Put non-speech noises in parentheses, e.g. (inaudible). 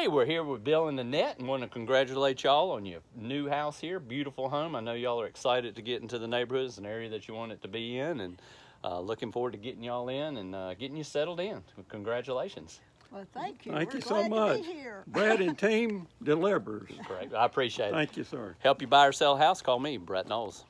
Hey, we're here with Bill and Annette and want to congratulate y'all on your new house here. Beautiful home. I know y'all are excited to get into the neighborhood. It's an area that you want it to be in and uh, looking forward to getting y'all in and uh, getting you settled in. Congratulations. Well, thank you. Thank We're you so much. (laughs) Brett and team delivers. Great. I appreciate it. Thank you, sir. Help you buy or sell a house? Call me, Brett Knowles.